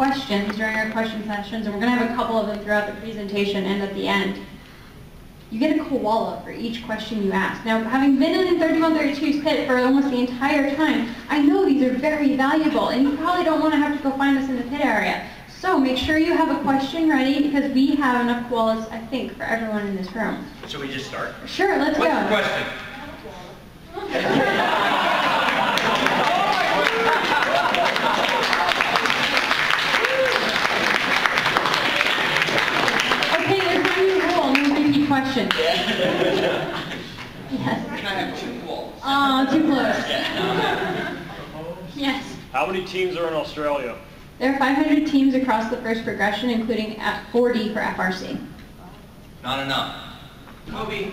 questions during our question sessions, and we're going to have a couple of them throughout the presentation and at the end, you get a koala for each question you ask. Now, having been in 3132's pit for almost the entire time, I know these are very valuable, and you probably don't want to have to go find us in the pit area. So make sure you have a question ready because we have enough koalas, I think, for everyone in this room. Should we just start? Sure, let's What's go. the question? no repeat questions. Yes. Can I have two walls? Oh, uh, too close. Yes. How many teams are in Australia? There are 500 teams across the first progression, including at 40 for FRC. Not enough. Kobe.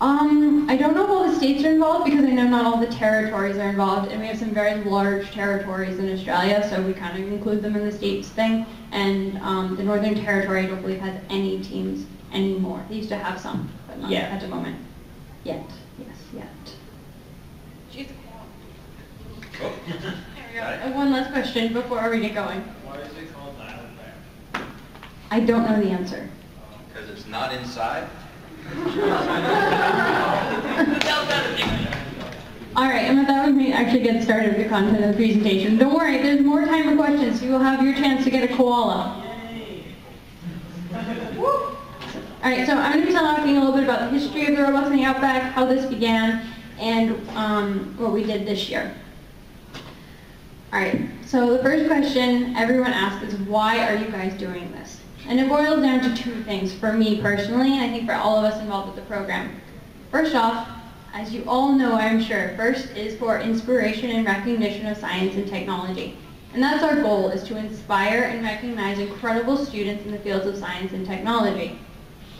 Um, I don't know if all the states are involved because I know not all the territories are involved, and we have some very large territories in Australia, so we kind of include them in the states thing. And um, the Northern Territory, I don't believe, has any teams anymore. They used to have some, but not Yet. at the moment. Yet, yes, yet. Oh. There we go. Got it. One last question before we get going. Why is it called Diamond Bear? I don't know the answer. Because it's not inside? All right, and with that, we may actually get started with the content of the presentation. Don't worry, there's more time for questions, you will have your chance to get a koala. All right, so I'm going to be talking a little bit about the history of the robots in the Outback, how this began, and um, what we did this year. All right, so the first question everyone asks is, why are you guys doing this? And it boils down to two things for me personally, and I think for all of us involved with the program. First off, as you all know, I'm sure, first is for inspiration and recognition of science and technology. And that's our goal, is to inspire and recognize incredible students in the fields of science and technology.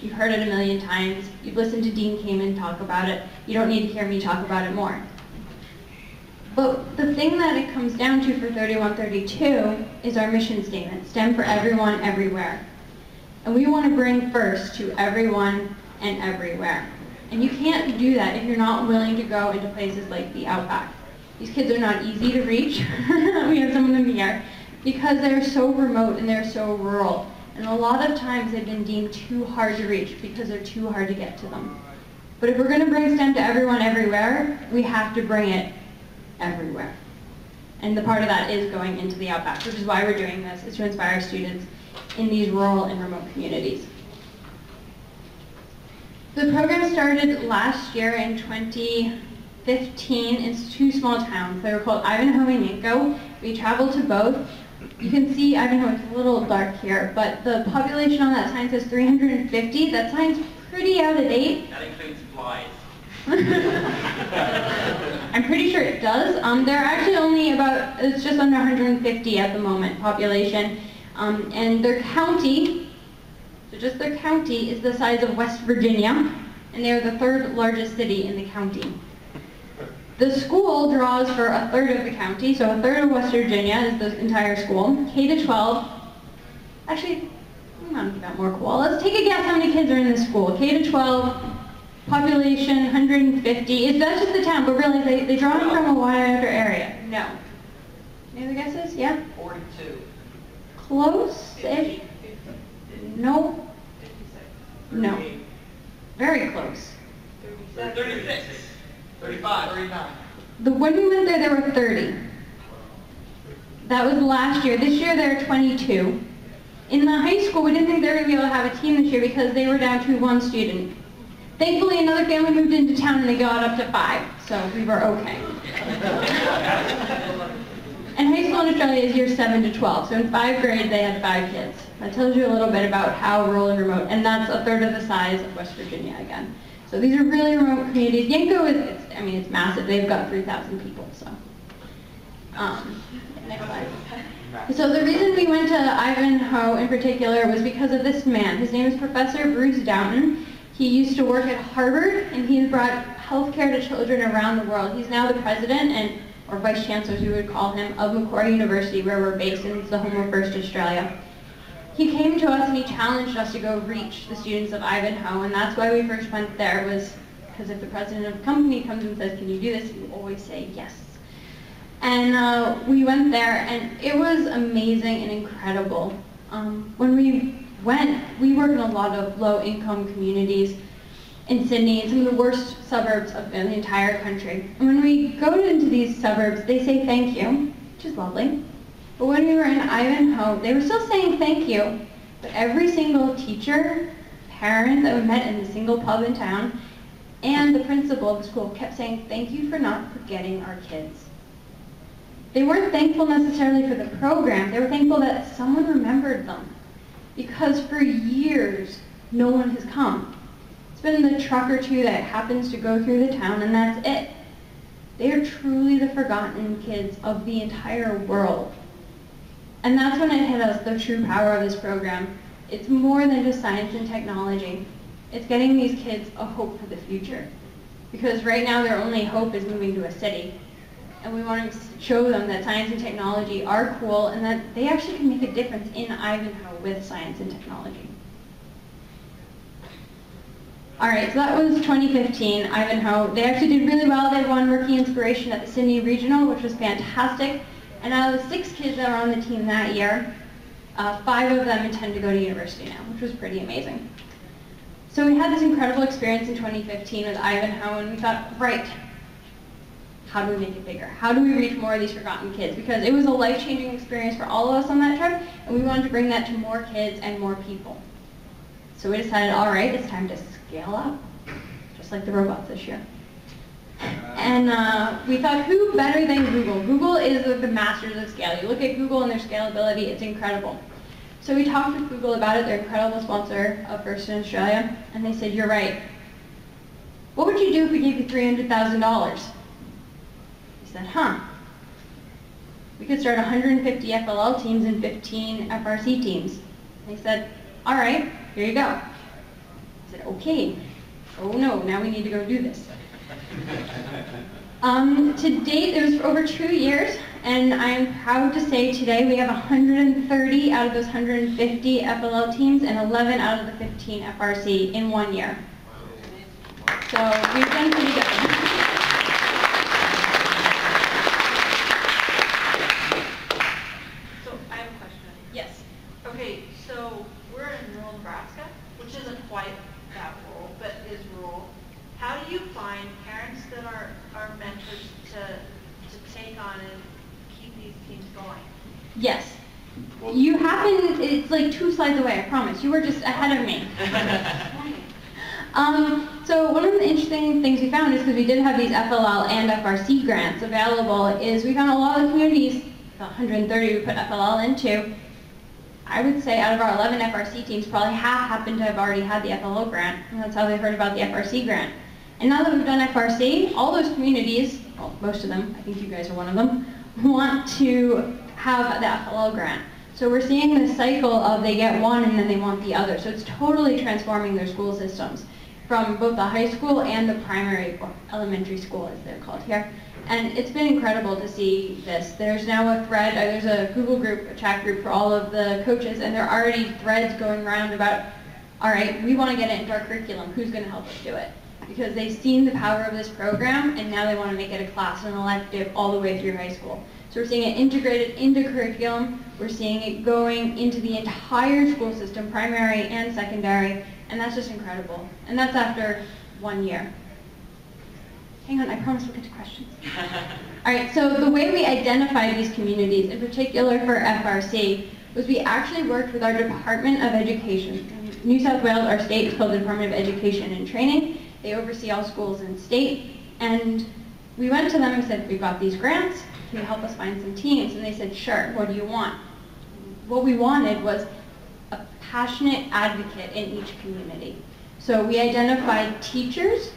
You've heard it a million times. You've listened to Dean Kamen talk about it. You don't need to hear me talk about it more. But the thing that it comes down to for 3132 is our mission statement, STEM for everyone, everywhere. And we want to bring first to everyone and everywhere. And you can't do that if you're not willing to go into places like the Outback. These kids are not easy to reach. we have some of them here. Because they're so remote and they're so rural. And a lot of times they've been deemed too hard to reach because they're too hard to get to them. But if we're going to bring STEM to everyone everywhere, we have to bring it everywhere. And the part of that is going into the Outback, which is why we're doing this, is to inspire students in these rural and remote communities. The program started last year in 2015 in two small towns. They were called Ivanhoe and Yanco. We traveled to both. You can see Ivanhoe, it's a little dark here, but the population on that sign says 350. That sign's pretty out of date. That includes flies. I'm pretty sure it does. Um, they're actually only about, it's just under 150 at the moment, population. Um, and their county, so just their county, is the size of West Virginia, and they're the third largest city in the county. The school draws for a third of the county, so a third of West Virginia is the entire school. K to 12, actually, I'm give out more cool. Let's take a guess how many kids are in this school. K to 12, population 150. Is that just the town, but really they, they draw from a wider area. No. Any other guesses? Yeah? 42. Close-ish? No. No. Very close. 36. 35. 39. The when we went there, there were 30. That was last year. This year, there are 22. In the high school, we didn't think they were going to be able to have a team this year because they were down to one student. Thankfully, another family moved into town and they got up to five, so we were okay. And high school in Australia is year 7 to 12, so in five grade they had five kids. That tells you a little bit about how rural and remote, and that's a third of the size of West Virginia again. So these are really remote communities. Yanco is, I mean, it's massive. They've got 3,000 people, so. Um, next slide. So the reason we went to Ivanhoe in particular was because of this man. His name is Professor Bruce Dowton. He used to work at Harvard, and he's brought healthcare to children around the world. He's now the president and or vice chancellor, as we would call him, of Macquarie University, where we're based, and it's the home of First Australia. He came to us and he challenged us to go reach the students of Ivanhoe, and that's why we first went there, was Because if the president of a company comes and says, can you do this, you always say yes. And uh, we went there, and it was amazing and incredible. Um, when we went, we work in a lot of low-income communities in Sydney, some of the worst suburbs of the entire country. And when we go into these suburbs, they say thank you, which is lovely. But when we were in Ivanhoe, they were still saying thank you, but every single teacher, parent that we met in the single pub in town, and the principal of the school kept saying thank you for not forgetting our kids. They weren't thankful necessarily for the program, they were thankful that someone remembered them. Because for years, no one has come. It's been the truck or two that happens to go through the town, and that's it. They are truly the forgotten kids of the entire world. And that's when it hit us, the true power of this program. It's more than just science and technology. It's getting these kids a hope for the future. Because right now their only hope is moving to a city. And we want to show them that science and technology are cool and that they actually can make a difference in Ivanhoe with science and technology. All right, so that was 2015, Ivanhoe. They actually did really well. They won Rookie Inspiration at the Sydney Regional, which was fantastic. And out of the six kids that were on the team that year, uh, five of them intend to go to university now, which was pretty amazing. So we had this incredible experience in 2015 with Ivanhoe, and we thought, right, how do we make it bigger? How do we reach more of these forgotten kids? Because it was a life-changing experience for all of us on that trip, and we wanted to bring that to more kids and more people. So we decided, all right, it's time to scale up, just like the robots this year. And uh, we thought, who better than Google? Google is the masters of scale. You look at Google and their scalability, it's incredible. So we talked with Google about it, they're incredible sponsor of First in Australia, and they said, you're right. What would you do if we gave you $300,000? We said, huh. We could start 150 FLL teams and 15 FRC teams. They said, all right, here you go. I said, okay. Oh no, now we need to go do this. Um, to date, it was over two years, and I'm proud to say today we have 130 out of those 150 FLL teams and 11 out of the 15 FRC in one year. So we've done pretty good. So I have a question. Yes. Okay, so we're in rural Nebraska, which isn't quite that rural, but is rural. How do you find parents that are, are mentors to, to take on and keep these teams going? Yes. You happen, it's like two slides away, I promise. You were just ahead of me. Um, so one of the interesting things we found is because we did have these FLL and FRC grants available is we found a lot of communities, the 130 we put FLL into, I would say out of our 11 FRC teams, probably half happen to have already had the FLL grant, and that's how they heard about the FRC grant. And now that we've done FRC, all those communities, well, most of them, I think you guys are one of them, want to have the FLL grant. So we're seeing this cycle of they get one and then they want the other. So it's totally transforming their school systems from both the high school and the primary or elementary school as they're called here. And it's been incredible to see this. There's now a thread, uh, there's a Google group, a chat group for all of the coaches, and there are already threads going around about, all right, we want to get it into our curriculum. Who's going to help us do it? Because they've seen the power of this program, and now they want to make it a class, an elective, all the way through high school. So we're seeing it integrated into curriculum. We're seeing it going into the entire school system, primary and secondary, and that's just incredible. And that's after one year. Hang on, I promise we'll get to questions. All right, so the way we identified these communities, in particular for FRC, was we actually worked with our Department of Education. New South Wales, our state is called the Department of Education and Training. They oversee all schools in state. And we went to them and said, we've got these grants, can you help us find some teams? And they said, sure, what do you want? What we wanted was a passionate advocate in each community. So we identified teachers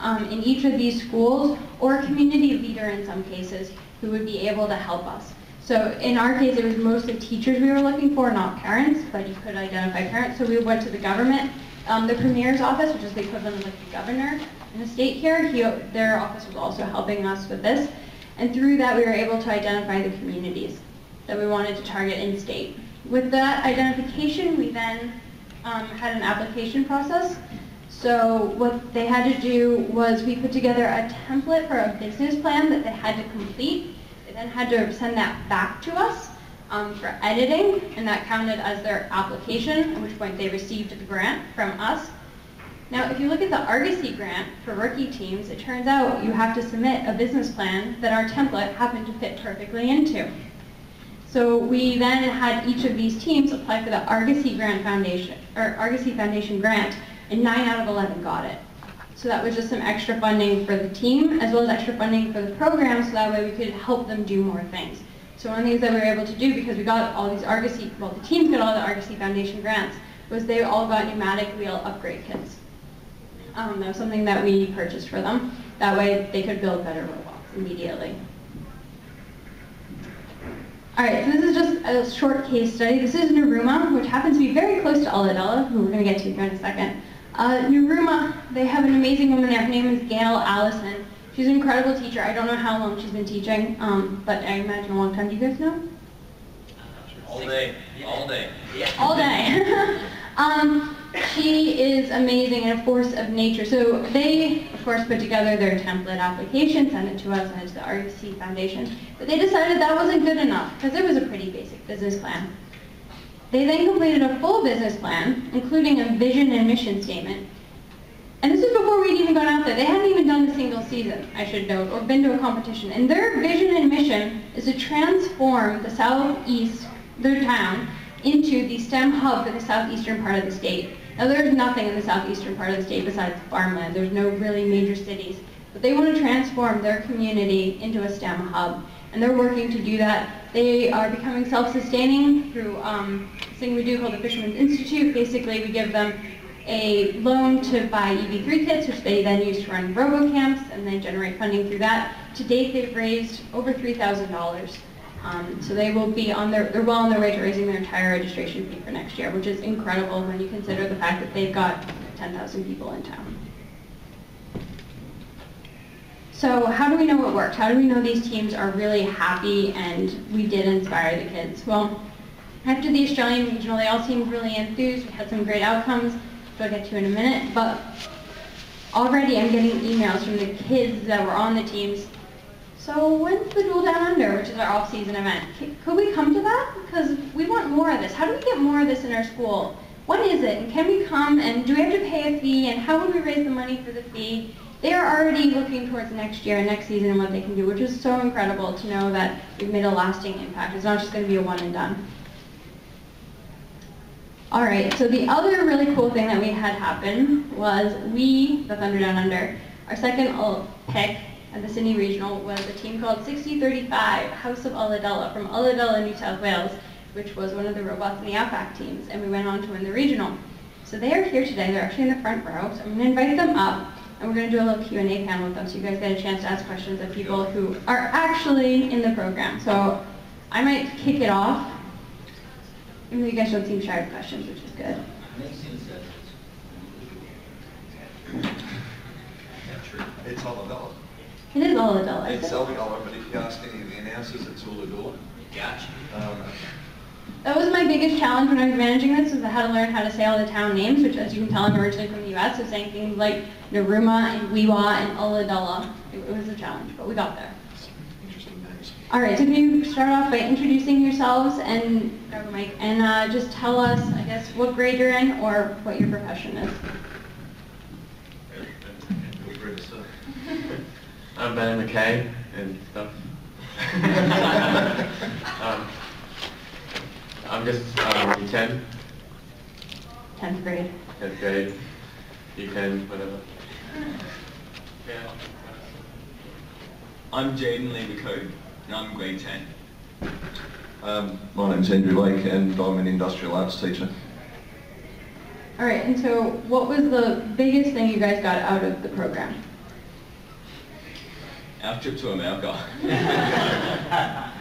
um, in each of these schools or a community leader in some cases who would be able to help us. So in our case, it was mostly teachers we were looking for, not parents, but you could identify parents. So we went to the government. Um, the Premier's office, which is the equivalent of like the governor in the state here, he, their office was also helping us with this. And through that, we were able to identify the communities that we wanted to target in state. With that identification, we then um, had an application process. So what they had to do was we put together a template for a business plan that they had to complete. They then had to send that back to us um, for editing, and that counted as their application, at which point they received the grant from us. Now, if you look at the Argosy grant for rookie teams, it turns out you have to submit a business plan that our template happened to fit perfectly into. So we then had each of these teams apply for the Argosy Grant Foundation, or Argosy Foundation grant, and nine out of 11 got it. So that was just some extra funding for the team, as well as extra funding for the program, so that way we could help them do more things. So one of the things that we were able to do, because we got all these Argosy, well, the teams got all the Argosy Foundation grants, was they all got pneumatic wheel upgrade kits. Um, that was something that we purchased for them. That way they could build better robots immediately. All right, so this is just a short case study. This is Narooma, which happens to be very close to Ulladulla, who we're going to get to here in a second. Uh, Narooma, they have an amazing woman there. Her name is Gail Allison. She's an incredible teacher. I don't know how long she's been teaching, um, but I imagine a long time. Do you guys know? All day, all day. all day. um, she is amazing and a force of nature. So they, of course, put together their template application, sent it to us, and it's the RUC Foundation. But they decided that wasn't good enough because it was a pretty basic business plan. They then completed a full business plan, including a vision and mission statement. And this is before we'd even gone out there. They hadn't even done a single season, I should note, or been to a competition. And their vision and mission is to transform the southeast, their town, into the STEM hub for the southeastern part of the state. Now there's nothing in the southeastern part of the state besides farmland. There's no really major cities. But they want to transform their community into a STEM hub. And they're working to do that. They are becoming self-sustaining through um, thing we do called the Fisherman's Institute. Basically, we give them a loan to buy EV3 kits, which they then use to run RoboCamps, and then generate funding through that. To date, they've raised over $3,000. Um, so they will be on their, they're well on their way to raising their entire registration fee for next year, which is incredible when you consider the fact that they've got 10,000 people in town. So how do we know it worked? How do we know these teams are really happy and we did inspire the kids? Well, after the Australian Regional, they all seemed really enthused. We had some great outcomes, which I'll get to in a minute. But already I'm getting emails from the kids that were on the teams so when's the Duel Down Under, which is our off-season event? C- Could we come to that? Because we want more of this. How do we get more of this in our school? What is it? And can we come? And do we have to pay a fee? And how would we raise the money for the fee? They are already looking towards next year and next season and what they can do, which is so incredible to know that we've made a lasting impact. It's not just going to be a one and done. All right, so the other really cool thing that we had happen was we, the Thunder Down Under, our second pick at the Sydney Regional was a team called 6035 House of Ulladulla from Ulladulla, New South Wales, which was one of the Robots in the Outback teams, and we went on to win the regional. So they are here today. They're actually in the front row, so I'm going to invite them up, and we're going to do a little Q&A panel with them so you guys get a chance to ask questions of people who are actually in the program. So I might kick it off. Even though you guys don't seem shy of questions, which is good. It's Ulladulla. It is Ulladulla. It's isn't it? Ulladulla, but if you ask any of the announcers, it's Ulladulla. Gotcha. Um, That was my biggest challenge when I was managing this, was how to learn how to say all the town names, which as you can tell I'm originally from the US, so saying things like Narooma and Wee Waa and Ulladulla. It, it was a challenge, but we got there. Interesting names. All right, so can you start off by introducing yourselves and, grab a mic, and uh, just tell us, I guess, what grade you're in or what your profession is. We're ready to start. I'm Ben McKay and stuff. um, I'm just um, 10, 10th grade. 10th grade, E10, whatever. Yeah. I'm Jaden Levercode, and I'm grade 10. Um, my name's Andrew Lake and I'm an industrial arts teacher. All right, and so what was the biggest thing you guys got out of the program? Our trip to America.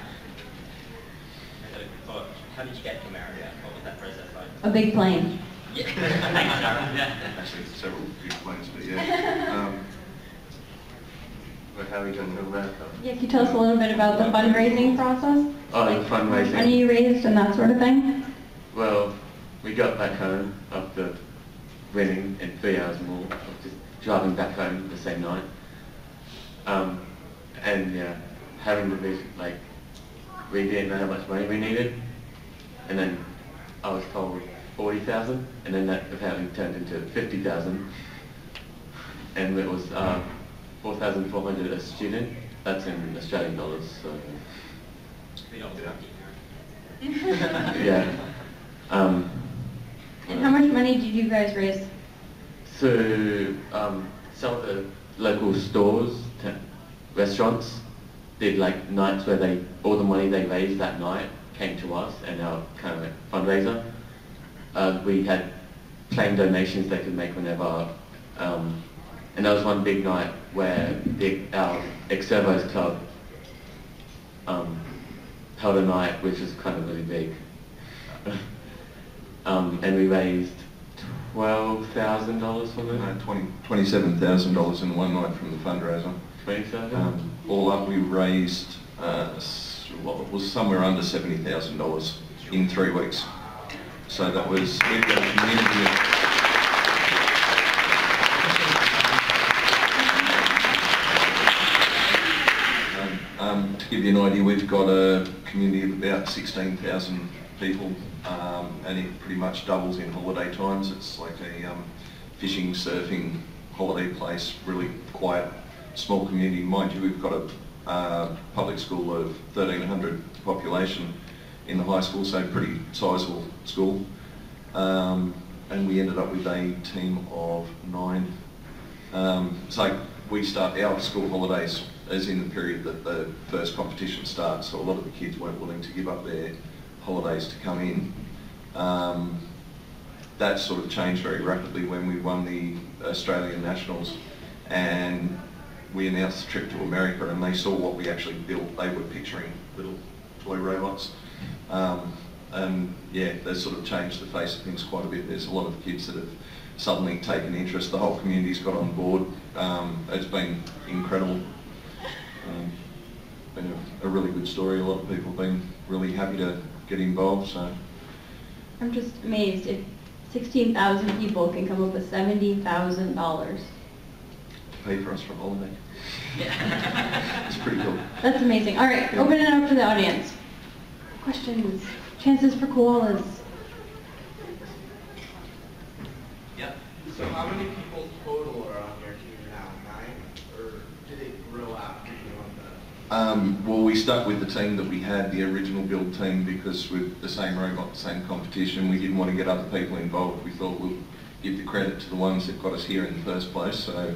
How did you get to America? What was that process like? A big plane. Yeah. Thanks, Sharon. Yeah. Actually, several big planes, but yeah. Um, But how are we going to America? Yeah, can you tell us a little bit about the fundraising process? Oh, the Like, fundraising. Money you raised and that sort of thing? Well, we got back home after winning in three hours more of just driving back home the same night. Um, and yeah, having to vision, like, we didn't know how much money we needed, and then I was told 40,000, and then that apparently turned into 50,000, and it was uh, 4,400 a student, that's in Australian dollars, so We don't do that. yeah. Um, And how much money did you guys raise? So um, some of the local stores, t- restaurants, did like nights where they all the money they raised that night came to us and our kind of like fundraiser. Uh, we had claim donations they could make whenever, um, and that was one big night where the, our Ex-Services Club um, held a night which was kind of really big. um, and we raised twelve thousand dollars twenty, twenty-seven thousand dollars in one night from the fundraiser. Um, all up, we raised, uh, was somewhere under seventy thousand dollars in three weeks. So that was, community Um, um, to give you an idea, we've got a community of about 16,000 people, um, and it pretty much doubles in holiday times. It's like a um, fishing, surfing, holiday place, really quiet, small community. Mind you, we've got a uh, public school of 1,300 population in the high school, so pretty sizable school. Um, and we ended up with a team of nine um, so we start our school holidays as in the period that the first competition starts, so a lot of the kids weren't willing to give up their holidays to come in. Um, that sort of changed very rapidly when we won the Australian Nationals and we announced the trip to America and they saw what we actually built. They were picturing little toy robots. Um, and yeah, they sort of changed the face of things quite a bit. There's a lot of kids that have suddenly taken interest. The whole community's got on board. Um, it's been incredible. Um, been a, a really good story. A lot of people have been really happy to get involved. So I'm just amazed if 16,000 people can come up with $70,000. To pay for us for a holiday. it's pretty cool. That's amazing. All right, open it up to the audience. Questions? Chances for koalas? Yep. So how many people total are on your team now? Nine? Or did it grow after you won the? Um, well, we stuck with the team that we had, the original build team, because with the same robot, the same competition, we didn't want to get other people involved. We thought we'll give the credit to the ones that got us here in the first place. So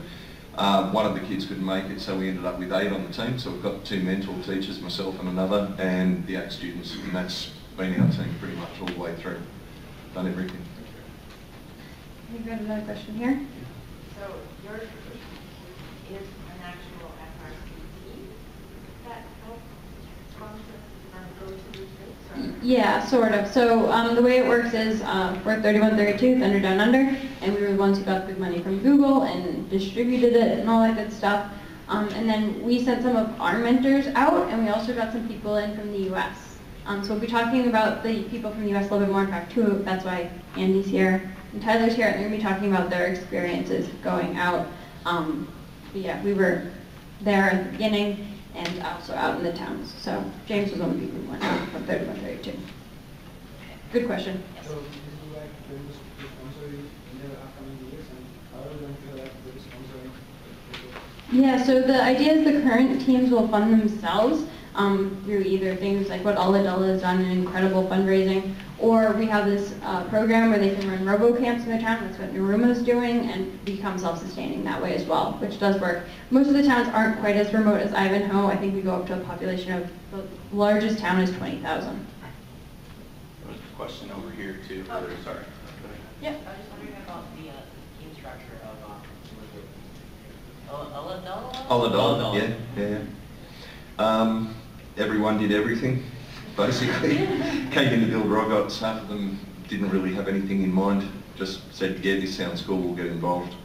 uh, one of the kids couldn't make it, so we ended up with eight on the team. So we've got two mentor teachers, myself and another, and the eight students, and that's been our team pretty much all the way through. Done everything. We've got another question here. So your is an actual FRCT that helps sponsor and go to these things? or- Yeah, sort of. So um, the way it works is uh, we're 3132 Thunder Down Under, and we were the ones who got the big money from Google and distributed it and all that good stuff. Um, and then we sent some of our mentors out, and we also got some people in from the U.S. Um, so we'll be talking about the people from the U.S. a little bit more. In fact, two. That's why Andy's here and Tyler's here, and they're going to be talking about their experiences going out. Um, but yeah, we were there at the beginning and also out in the towns. So James was one of the people who went out from 3132. Good question. So this is like going to sponsor you in the upcoming years and how are you going to elect the sponsoring? Yeah, so the idea is the current teams will fund themselves um, through either things like what Ulladulla has done, an incredible fundraising, or we have this uh, program where they can run robo-camps in their town, that's what Narooma is doing, and become self-sustaining that way as well, which does work. Most of the towns aren't quite as remote as Ivanhoe. I think we go up to a population of, the largest town is 20,000. There was a question over here too, Oh. or, sorry. Yeah. I was just wondering about the uh, team structure of, uh, was it, Ulladulla? Oladol, yeah, yeah, yeah. Um, everyone did everything, basically. Came in to build robots, half of them didn't really have anything in mind, just said, yeah, this sounds cool, we'll get involved.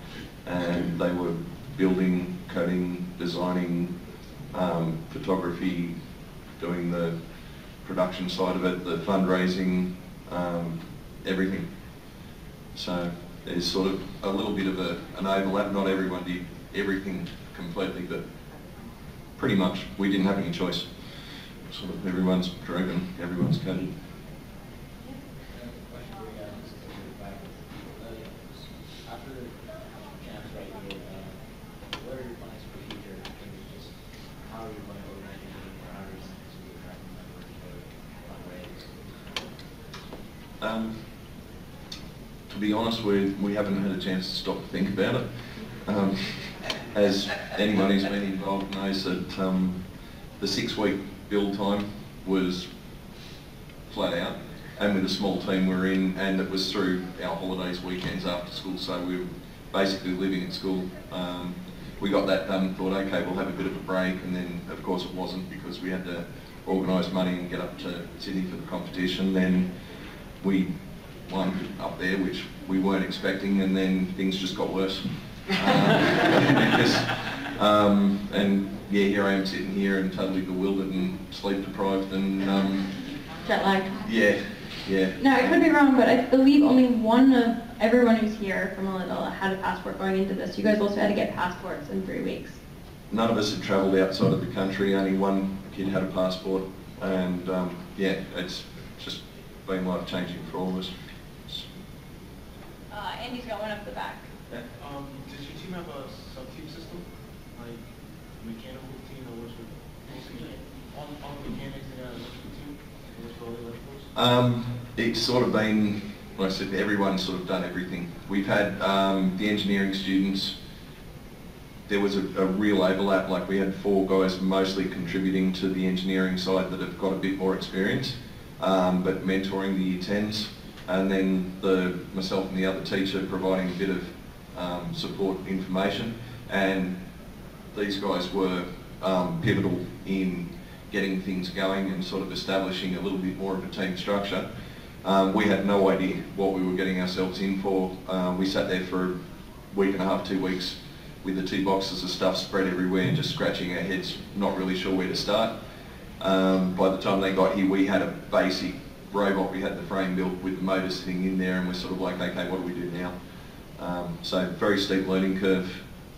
And they were building, coding, designing, um, photography, doing the production side of it, the fundraising, um, everything. So there's sort of a little bit of a, an overlap. Not everyone did everything completely, but pretty much we didn't have any choice. Sort of everyone's driven, everyone's coded. Um, to be honest, we, we haven't had a chance to stop to think about it. Um, as anyone who's been involved knows that um, the six-week build time was flat out, and with a small team we're in, and it was through our holidays, weekends after school, so we were basically living at school. Um, we got that done, thought, okay, we'll have a bit of a break, and then of course it wasn't because we had to organise money and get up to Sydney for the competition. Then we won up there, which we weren't expecting, and then things just got worse. Um, um, and yeah, here I am sitting here and totally bewildered and sleep deprived, and um, Jet lag. yeah, yeah. No, I could be wrong, but I believe only one of everyone who's here from Illinois had a passport going into this. You guys also had to get passports in three weeks. None of us had travelled outside of the country. Only one kid had a passport, and um, yeah, it's just been life changing for all of us. Uh, Andy's got one up the back. Um, does your team have a sub-team system? Like mechanical team that works with mostly all, all the mechanics and uh, electrical team? that works with all the electricals? Um, it's sort of been, like I said, everyone's sort of done everything. We've had um, the engineering students, there was a, a real overlap, like we had four guys mostly contributing to the engineering side that have got a bit more experience, um, but mentoring the year 10s, and then the, myself and the other teacher providing a bit of um, support information, and these guys were um, pivotal in getting things going and sort of establishing a little bit more of a team structure. Um, we had no idea what we were getting ourselves in for. Um, we sat there for a week and a half, two weeks with the two boxes of stuff spread everywhere, and just scratching our heads, not really sure where to start. Um, by the time they got here, we had a basic robot. We had the frame built with the motor sitting in there, and we're sort of like, okay, what do we do now? Um, so very steep learning curve,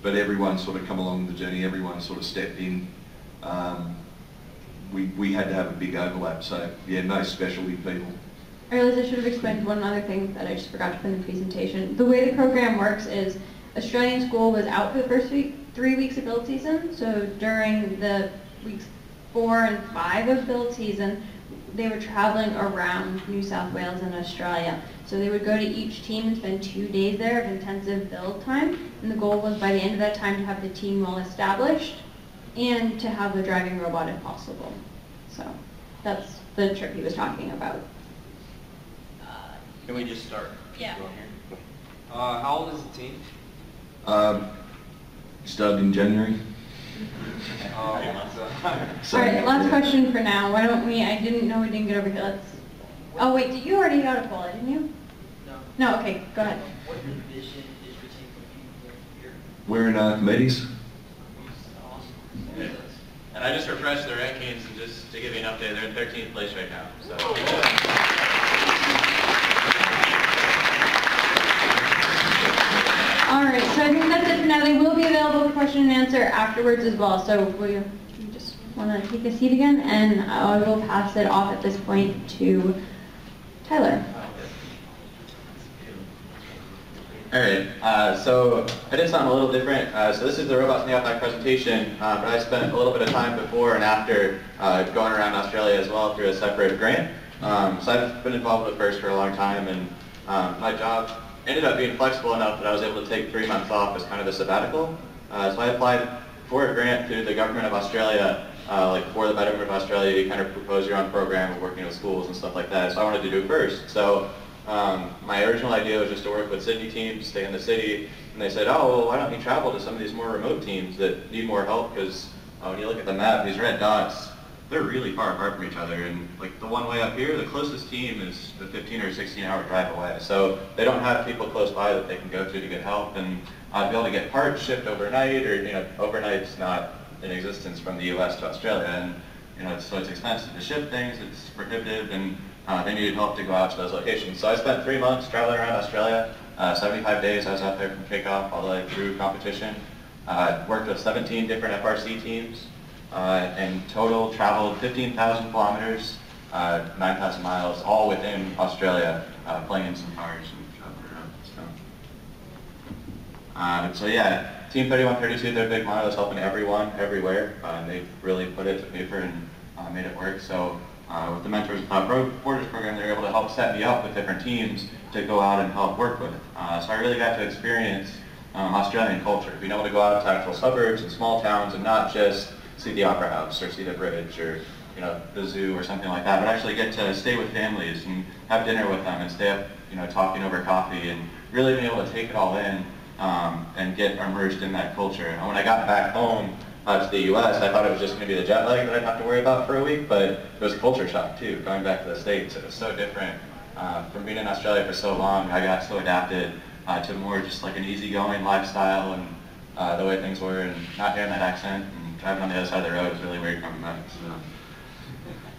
but everyone sort of come along the journey. Everyone sort of stepped in. Um, we, we had to have a big overlap, so yeah, no specialty people. I realize I should have explained one other thing that I just forgot to put in the presentation. The way the program works is Australian school was out for the first week, three weeks of build season. So during the weeks four and five of build season, they were traveling around New South Wales and Australia. So they would go to each team and spend two days there of intensive build time. And the goal was by the end of that time to have the team well established and to have the driving robot if possible. So that's the trip he was talking about. Can we just start? Yeah. Go here. Uh, how old is the team? Um, started in January. Uh, So, All right, last question for now. Why don't we, I didn't know we didn't get over here. Let's, oh wait, did you already got a poll, didn't you? No. No, okay, go ahead. What division is your team competing here? We're in Archimedes. Awesome. And I just refreshed the rankings and just to give you an update, they're in 13th place right now, so. All right, so I think that's it for now. They will be available for question and answer afterwards as well. So you just want to take a seat again? And I will pass it off at this point to Tyler. Alright, uh, so I did something a little different. Uh, so this is the Robots in the Outback presentation, uh, but I spent a little bit of time before and after uh, going around Australia as well through a separate grant. Um, so I've been involved with FIRST for a long time, and um, my job ended up being flexible enough that I was able to take three months off as kind of a sabbatical. Uh, so I applied for a grant through the Government of Australia, uh, like for the Betterment of Australia, you kind of propose your own program of working with schools and stuff like that. So I wanted to do first. So um, my original idea was just to work with Sydney teams, stay in the city, and they said, oh, well, why don't you travel to some of these more remote teams that need more help? Because uh, when you look at the map, these red dots, they're really far apart from each other. And like the one way up here, the closest team is a 15 or 16 hour drive away. So they don't have people close by that they can go to to get help and uh, be able to get parts shipped overnight or, you know, overnight's not in existence from the U.S. to Australia. And, you know, it's, so it's expensive to ship things, it's prohibitive, and uh, they needed help to go out to those locations. So I spent three months traveling around Australia, uh, Uh, 75 days I was out there from kickoff all the way through competition. Uh, worked with 17 different FRC teams. Uh, and total traveled 15,000 kilometers, uh, 9,000 miles, all within Australia, uh, playing in some cars and traveling around. So, uh, so yeah, Team 3132, they're big motto is helping everyone, everywhere. Uh, and they really put it to paper and uh, made it work. So uh, with the Mentors Without Borders program, they were able to help set me up with different teams to go out and help work with. Uh, so I really got to experience um, Australian culture, being able to go out to actual suburbs and small towns and not just see the Opera House or see the bridge or you know the zoo or something like that, but actually get to stay with families and have dinner with them and stay up you know talking over coffee and really being able to take it all in um, and get immersed in that culture. And when I got back home to the U.S., I thought it was just going to be the jet lag that I'd have to worry about for a week, but it was a culture shock too, going back to the States. It was so different. Uh, from being in Australia for so long, I got so adapted uh, to more just like an easygoing lifestyle and uh, the way things were and not hearing that accent and driving on the other side of the road was really weird coming back. So.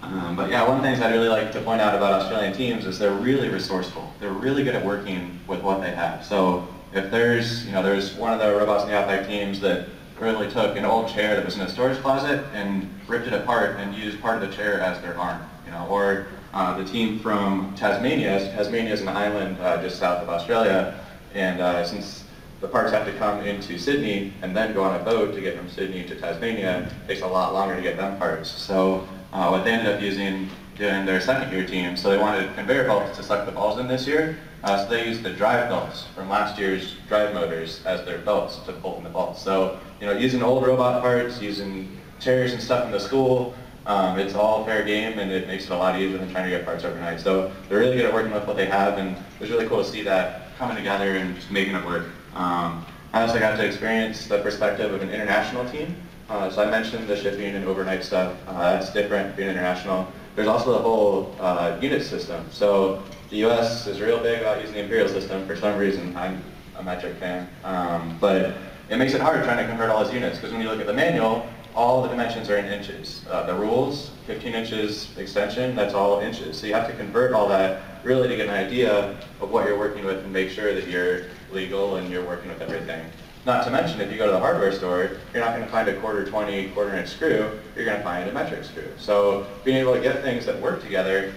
Um, but yeah, one of the things I'd really like to point out about Australian teams is they're really resourceful. They're really good at working with what they have. So if there's, you know, there's one of the robots in the Outback teams that really took an old chair that was in a storage closet and ripped it apart and used part of the chair as their arm, you know, or uh, the team from Tasmania, Tasmania is an island uh, just south of Australia, and uh, since the parts have to come into Sydney and then go on a boat to get from Sydney to Tasmania, it takes a lot longer to get them parts. So uh, what they ended up using doing their second year team, so they wanted conveyor belts to suck the balls in this year, uh, so they used the drive belts from last year's drive motors as their belts to in the balls. So, you know, using old robot parts, using chairs and stuff in the school, um, it's all fair game and it makes it a lot easier than trying to get parts overnight. So they're really good at working with what they have and it was really cool to see that coming together and just making it work. Um, I also got to experience the perspective of an international team. Uh, so I mentioned the shipping and overnight stuff. Uh, that's different being international. There's also the whole uh, unit system. So the U.S. is real big about using the imperial system for some reason. I'm a metric fan. Um, but it makes it hard trying to convert all those units because when you look at the manual, all the dimensions are in inches. Uh, the rules, 15 inches extension, that's all inches. So you have to convert all that really to get an idea of what you're working with and make sure that you're legal and you're working with everything. Not to mention, if you go to the hardware store, you're not going to find a quarter 20, quarter inch screw, you're going to find a metric screw. So being able to get things that work together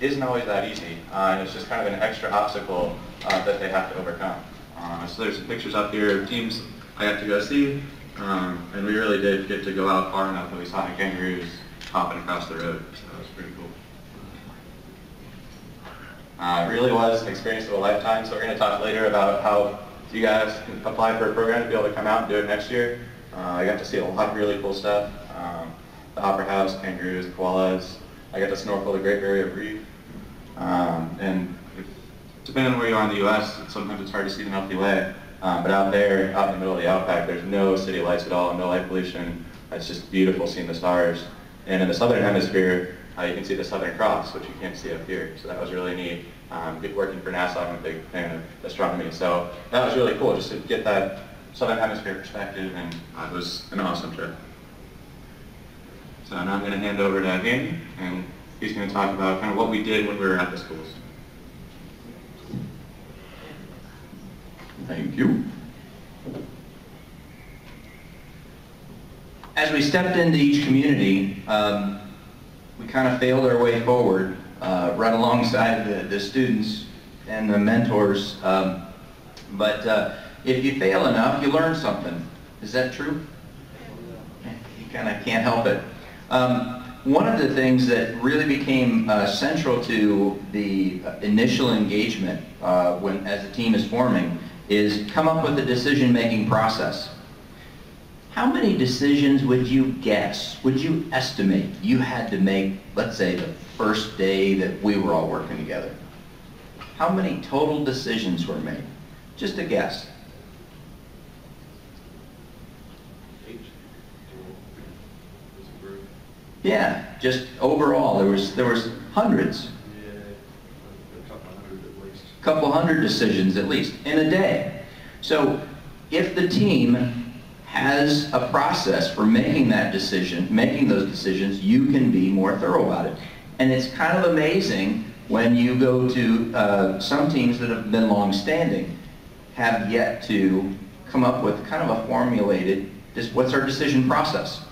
isn't always that easy, uh, and it's just kind of an extra obstacle uh, that they have to overcome. Uh, so there's some pictures up here of teams I got to go see, um, and we really did get to go out far enough that we saw the kangaroos hopping across the road, so that was pretty cool. Uh, it really was an experience of a lifetime, so we're going to talk later about how you guys can apply for a program to be able to come out and do it next year. Uh, I got to see a lot of really cool stuff. Um, the Opera House, kangaroos, koalas. I got to snorkel the Great Barrier Reef. Um, and if, depending on where you are in the U.S., sometimes it's hard to see the Milky Way. Um, but out there, out in the middle of the outback, there's no city lights at all, no light pollution. It's just beautiful seeing the stars. And in the southern hemisphere, uh, you can see the Southern Cross, which you can't see up here. So that was really neat. Um, working for NASA, I'm a big fan of astronomy. So that was really cool just to get that southern hemisphere perspective, and uh, it was an awesome trip. So now I'm going to hand over to Andy, and he's going to talk about kind of what we did when we were at the schools. Thank you. As we stepped into each community, um, we kind of failed our way forward uh, right alongside the, the students and the mentors. Um, but uh, if you fail enough, you learn something. Is that true? You kind of can't help it. Um, one of the things that really became uh, central to the initial engagement uh, when as a team is forming is come up with a decision-making process. How many decisions would you guess, would you estimate you had to make, let's say, the first day that we were all working together? How many total decisions were made? Just a guess. Yeah, just overall, there was there was hundreds. A couple hundred decisions at least in a day. So if the team has a process for making that decision, making those decisions, you can be more thorough about it. And it's kind of amazing when you go to uh, some teams that have been long-standing have yet to come up with kind of a formulated, just what's our decision process?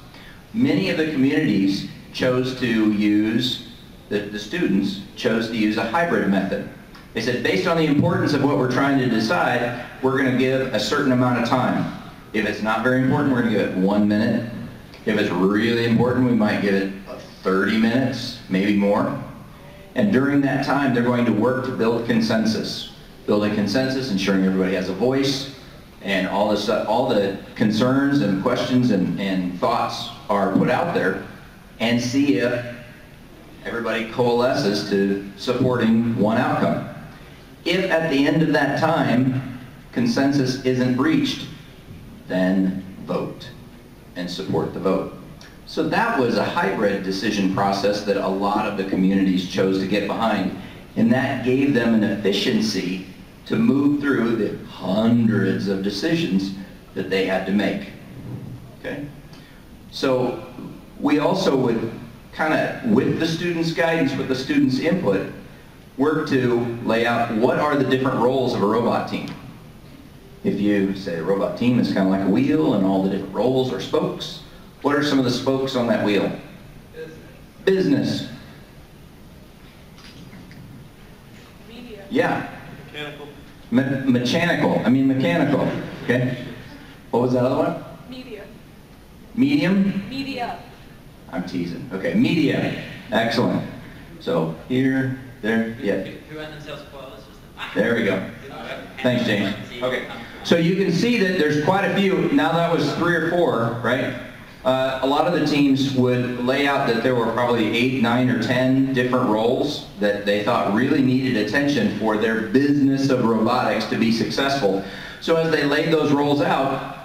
Many of the communities chose to use, the, the students chose to use a hybrid method. They said, based on the importance of what we're trying to decide, we're going to give a certain amount of time. If it's not very important, we're going to give it one minute. If it's really important, we might give it 30 minutes, maybe more. And during that time, they're going to work to build consensus. Building consensus, ensuring everybody has a voice, and all the, stuff, all the concerns and questions and, and thoughts are put out there, and see if everybody coalesces to supporting one outcome. If at the end of that time, consensus isn't reached, then vote and support the vote. So that was a hybrid decision process that a lot of the communities chose to get behind. And that gave them an efficiency to move through the hundreds of decisions that they had to make. Okay? So we also would kind of, with the students' guidance, with the students' input, work to lay out what are the different roles of a robot team. If you say a robot team is kind of like a wheel and all the different roles are spokes, what are some of the spokes on that wheel? Business. Media. Yeah. Mechanical. Me- mechanical. I mean mechanical. Okay. What was that other one? Media. Medium? Media. I'm teasing. Okay, media. Excellent. So here, there, yeah. Who run themselves spoilers? There we go. Thanks, James. Okay. So you can see that there's quite a few. Now that was three or four, right? Uh, a lot of the teams would lay out that there were probably eight, nine, or ten different roles that they thought really needed attention for their business of robotics to be successful. So as they laid those roles out,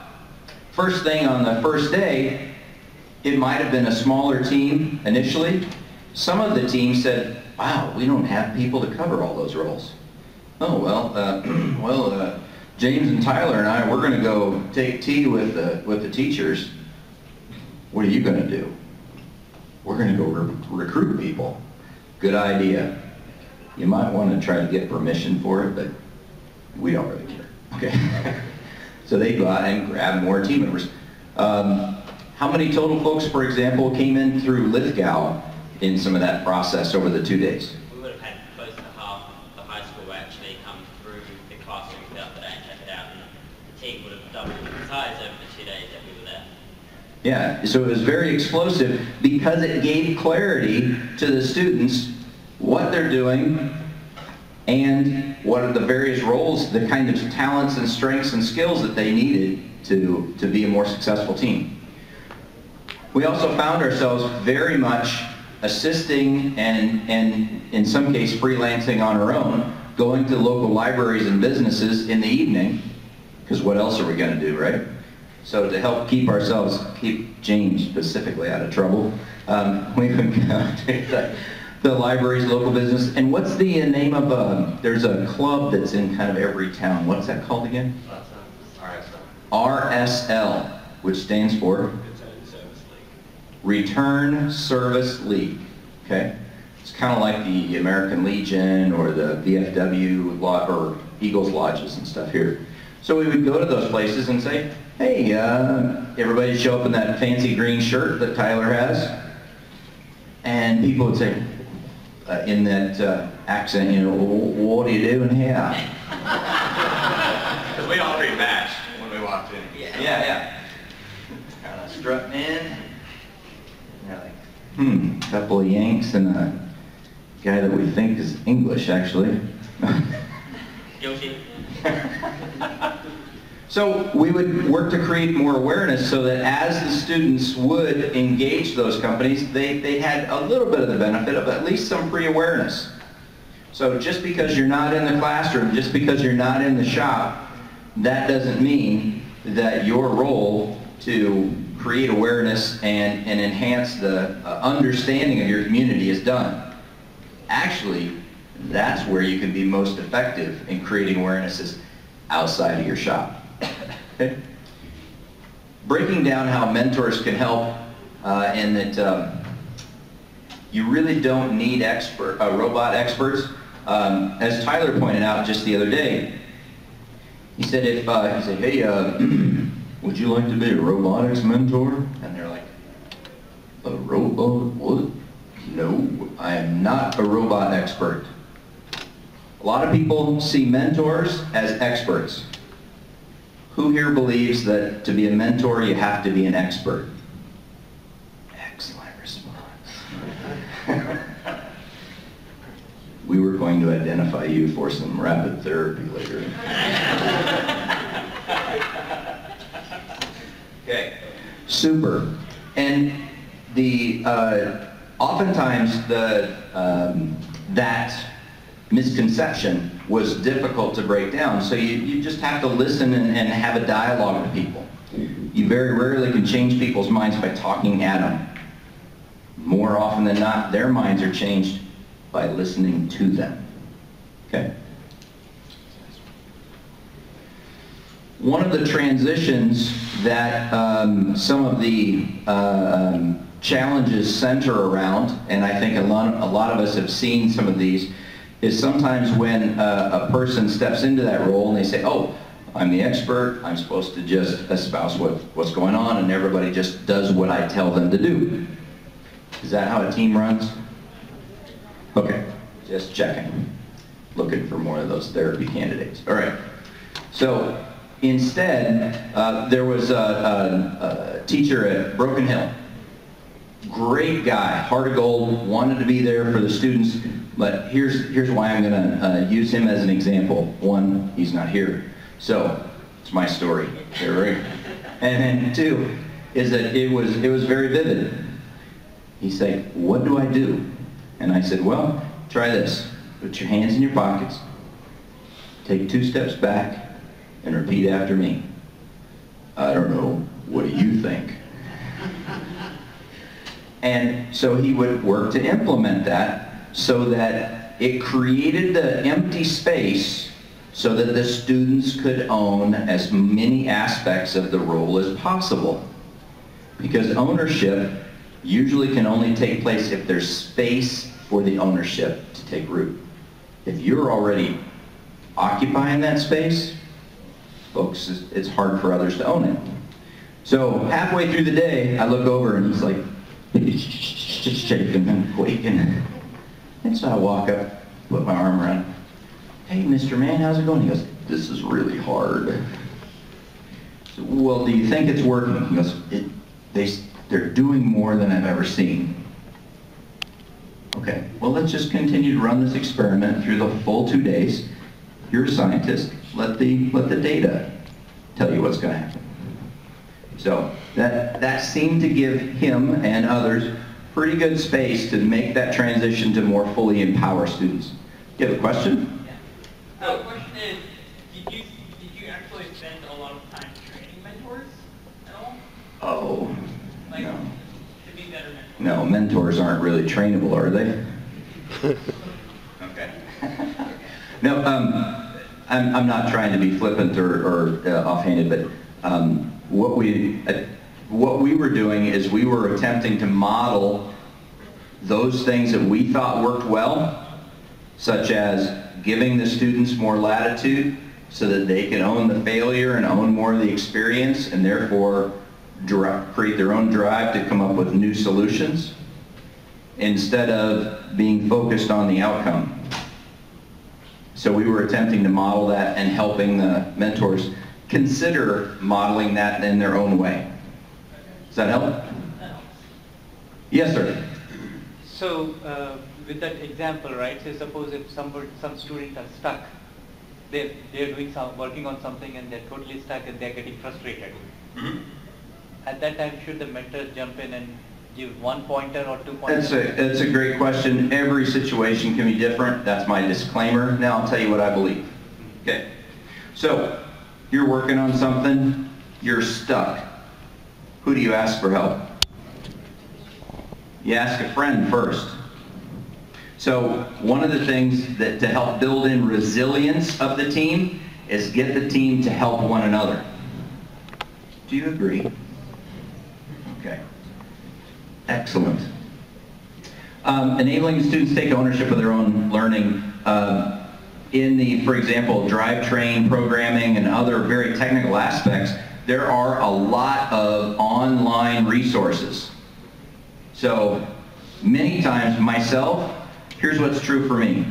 first thing on the first day, it might have been a smaller team initially. Some of the teams said, wow, we don't have people to cover all those roles. Oh, well, uh, well, uh, James and Tyler and I, we're going to go take tea with the, with the teachers. What are you going to do? We're going to go re- recruit people. Good idea. You might want to try to get permission for it, but we don't really care. Okay. so they go out and grab more team members. Um, how many total folks, for example, came in through Lithgow in some of that process over the two days? We would have had close to half the high school actually come through the classroom throughout the day and check it out, and the team would have doubled in size over the two days that we were there. Yeah, so it was very explosive because it gave clarity to the students what they're doing and what are the various roles, the kind of talents and strengths and skills that they needed to, to be a more successful team. We also found ourselves very much assisting and, and in some case freelancing on our own, going to local libraries and businesses in the evening, because what else are we going to do, right? So to help keep ourselves, keep James specifically out of trouble, um, we would go to the, the libraries, local business. And what's the name of, uh, there's a club that's in kind of every town. What's that called again? RSL, which stands for? Return Service League. Okay? It's kind of like the American Legion or the VFW or Eagles Lodges and stuff here. So we would go to those places and say, hey, uh, everybody show up in that fancy green shirt that Tyler has. And people would say, uh, in that uh, accent, you know, what are you doing here? Because we all pre-matched when we walked in. Yeah, yeah. Kind of strutting in. And they're like, hmm, couple of Yanks and a guy that we think is English, actually. Guilty. So we would work to create more awareness so that as the students would engage those companies, they, they had a little bit of the benefit of at least some pre-awareness. So just because you're not in the classroom, just because you're not in the shop, that doesn't mean that your role to create awareness and, and enhance the uh, understanding of your community is done. Actually, that's where you can be most effective in creating awarenesses outside of your shop. Breaking down how mentors can help uh, and that um, you really don't need expert, uh, robot experts. Um, as Tyler pointed out just the other day, He said, if, uh, he said, hey, uh, would you like to be a robotics mentor? And they're like, a robot, what? No, I am not a robot expert. A lot of people see mentors as experts. Who here believes that to be a mentor, you have to be an expert? Excellent response. we were going to identify you for some rapid therapy later. okay, super. And the uh, oftentimes the um, that misconception was difficult to break down. So you, you just have to listen and, and have a dialogue with people. You very rarely can change people's minds by talking at them. More often than not, their minds are changed by listening to them. Okay? One of the transitions that um, some of the uh, challenges center around, and I think a lot, a lot of us have seen some of these, is sometimes when uh, a person steps into that role and they say, oh, I'm the expert, I'm supposed to just espouse what, what's going on, and everybody just does what I tell them to do. Is that how a team runs? Okay, just checking. Looking for more of those therapy candidates. All right. So instead, uh, there was a, a, a teacher at Broken Hill. Great guy, heart of gold, wanted to be there for the students, but here's, here's why I'm going to uh, use him as an example. One, he's not here. So, it's my story. And then two, is that it was, it was very vivid. He said, what do I do? And I said, well, try this. Put your hands in your pockets, take two steps back, and repeat after me. I don't know, what do you think? And so he would work to implement that so that it created the empty space so that the students could own as many aspects of the role as possible. Because ownership usually can only take place if there's space for the ownership to take root. If you're already occupying that space, folks, it's hard for others to own it. So halfway through the day, I look over and he's like shaking and quaking. And so I walk up, put my arm around him. Hey, Mr. Man, how's it going? He goes, this is really hard. So, well, do you think it's working? He goes, it, they, they're doing more than I've ever seen. Okay, well, let's just continue to run this experiment through the full two days. You're a scientist. Let the, let the data tell you what's going to happen. So that, that seemed to give him and others pretty good space to make that transition to more fully empower students. Do you have a question? Yeah. Uh, the question is, did you, did you actually spend a lot of time training mentors at all? Oh, like, no. To be better mentors? No, mentors aren't really trainable, are they? okay. no, um, I'm, I'm not trying to be flippant or, or uh, offhanded, but um, what we uh, what we were doing is we were attempting to model those things that we thought worked well, such as giving the students more latitude so that they can own the failure and own more of the experience and therefore create their own drive to come up with new solutions instead of being focused on the outcome. So we were attempting to model that and helping the mentors consider modeling that in their own way. Does that help? Yes, sir. So, uh, with that example, right, say suppose if somebody, some students are stuck, they're, they're doing some, working on something and they're totally stuck and they're getting frustrated. Mm-hmm. At that time, should the mentor jump in and give one pointer or two pointers? That's a, that's a great question. Every situation can be different. That's my disclaimer. Now I'll tell you what I believe. Okay. So, you're working on something, you're stuck. Who do you ask for help? You ask a friend first. So one of the things that to help build in resilience of the team is get the team to help one another. Do you agree? Okay. Excellent. Um, enabling students take ownership of their own learning. Um, in the, for example, drivetrain programming and other very technical aspects, there are a lot of online resources. So many times myself, here's what's true for me.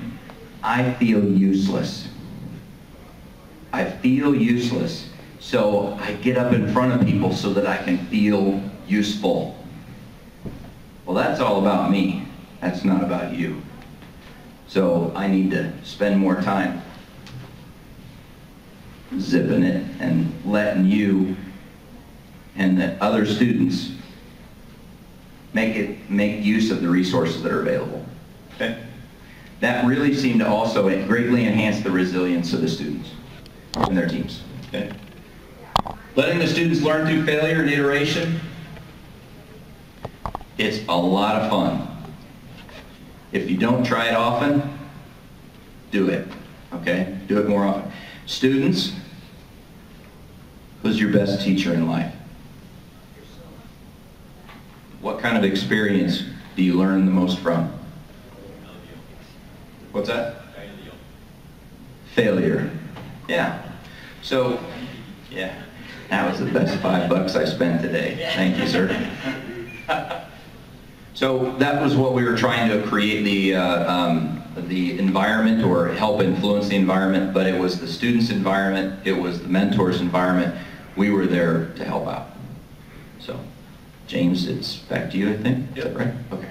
I feel useless. I feel useless. So I get up in front of people so that I can feel useful. Well, that's all about me. That's not about you. So I need to spend more time zipping it and letting you and the other students make it make use of the resources that are available. Okay? That really seemed to also greatly enhance the resilience of the students and their teams. Okay? Letting the students learn through failure and iteration, it's a lot of fun. If you don't try it often, do it. Okay? Do it more often. Students, who's your best teacher in life? What kind of experience do you learn the most from? What's that? Failure. Yeah. So, yeah, that was the best five bucks I spent today. Thank you, sir. So that was what we were trying to create the, uh, um, the environment or help influence the environment, but it was the student's environment, it was the mentor's environment. We were there to help out. So, James, it's back to you, I think. Is that right? Okay.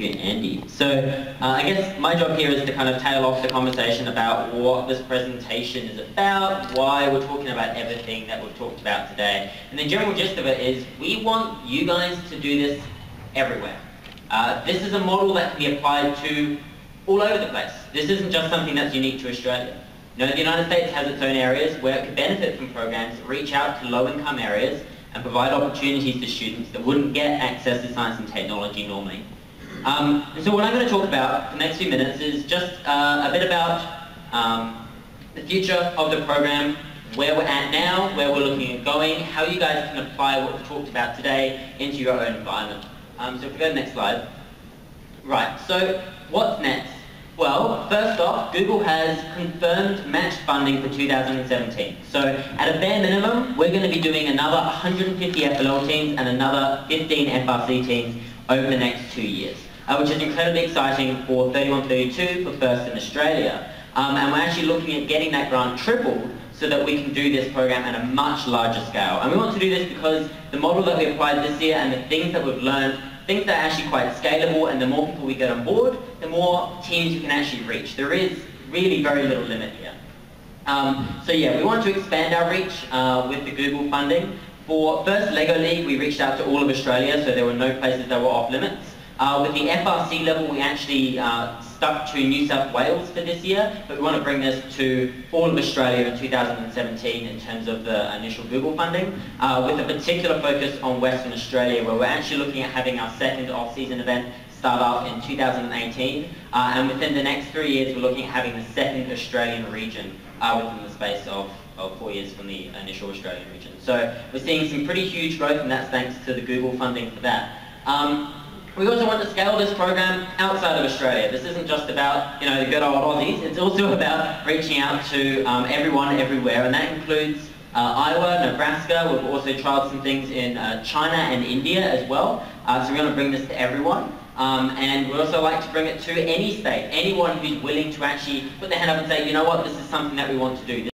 You, Andy. So uh, I guess my job here is to kind of tail off the conversation about what this presentation is about, why we're talking about everything that we've talked about today. And the general gist of it is we want you guys to do this everywhere. Uh, this is a model that can be applied to all over the place. This isn't just something that's unique to Australia. Know, the United States has its own areas where it could benefit from programs that reach out to low-income areas and provide opportunities to students that wouldn't get access to science and technology normally. Um, so what I'm going to talk about the next few minutes is just uh, a bit about um, the future of the program, where we're at now, where we're looking at going, how you guys can apply what we've talked about today into your own environment. Um, so if we go to the next slide. Right, so what's next? Well, first off, Google has confirmed match funding for 2017. So at a bare minimum, we're going to be doing another 150 FLL teams and another 15 FRC teams over the next two years uh, which is incredibly exciting for 3132 for FIRST in Australia. Um, and we're actually looking at getting that grant tripled so that we can do this program at a much larger scale. And we want to do this because the model that we applied this year and the things that we've learned, things that are actually quite scalable and the more people we get on board, the more teams we can actually reach. There is really very little limit here. Um, so yeah, we want to expand our reach uh, with the Google funding. For first LEGO League, we reached out to all of Australia, so there were no places that were off limits. Uh, with the FRC level, we actually uh, stuck to New South Wales for this year, but we want to bring this to all of Australia in 2017 in terms of the initial Google funding, uh, with a particular focus on Western Australia, where we're actually looking at having our second off-season event start up in 2018, uh, and within the next three years, we're looking at having the second Australian region uh, within the space of of four years from the initial Australian region. So we're seeing some pretty huge growth and that's thanks to the Google funding for that. Um, we also want to scale this program outside of Australia. This isn't just about, you know, the good old Aussies. It's also about reaching out to um, everyone everywhere, and that includes uh, Iowa, Nebraska. We've also tried some things in uh, China and India as well. Uh, so we're going to bring this to everyone. Um, and we'd also like to bring it to any state, anyone who's willing to actually put their hand up and say, you know what, this is something that we want to do.